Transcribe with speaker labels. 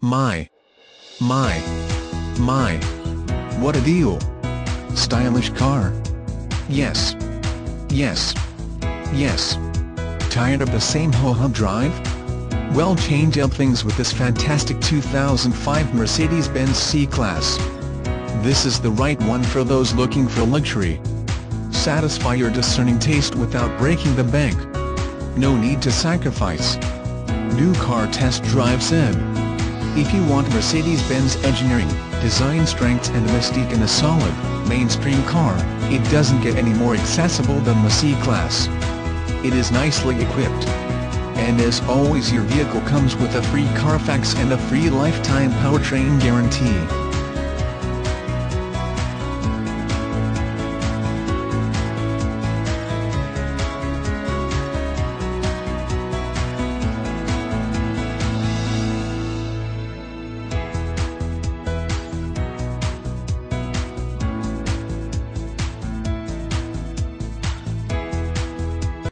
Speaker 1: My. My. My. What a deal. Stylish car. Yes. Yes. Yes. Tired of the same ho-hum drive? Well change up things with this fantastic 2005 Mercedes-Benz C-Class. This is the right one for those looking for luxury. Satisfy your discerning taste without breaking the bank. No need to sacrifice. New car test drive said. If you want Mercedes-Benz engineering, design strength and mystique in a solid, mainstream car, it doesn't get any more accessible than the C-Class. It is nicely equipped. And as always your vehicle comes with a free Carfax and a free lifetime powertrain guarantee.